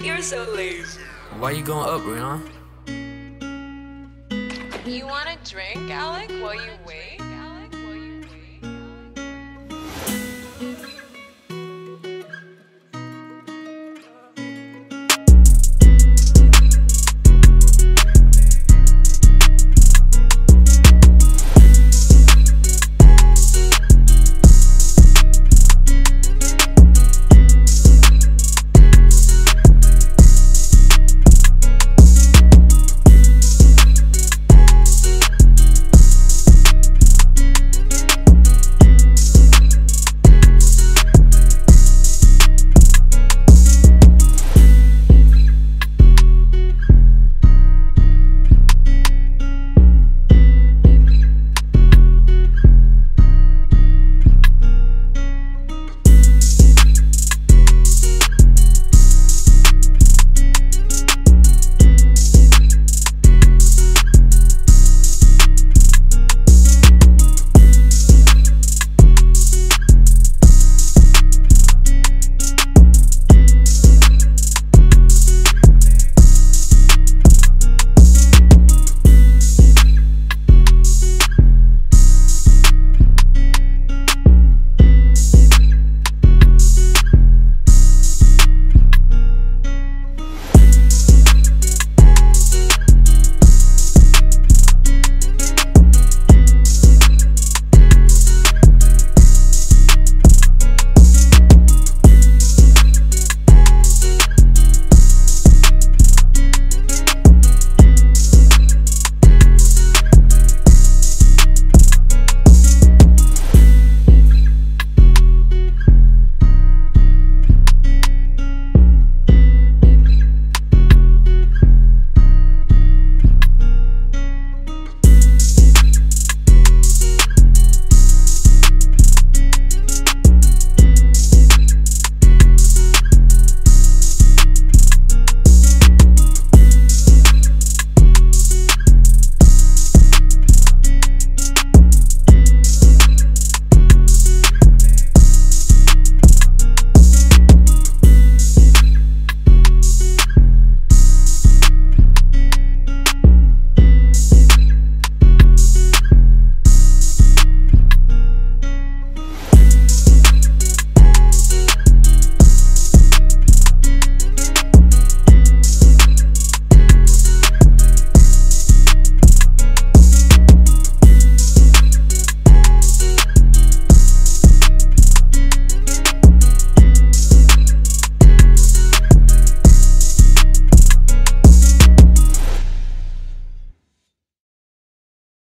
You're so lazy. Why you going up, Rihanna? You want a drink, Alec, while you wait?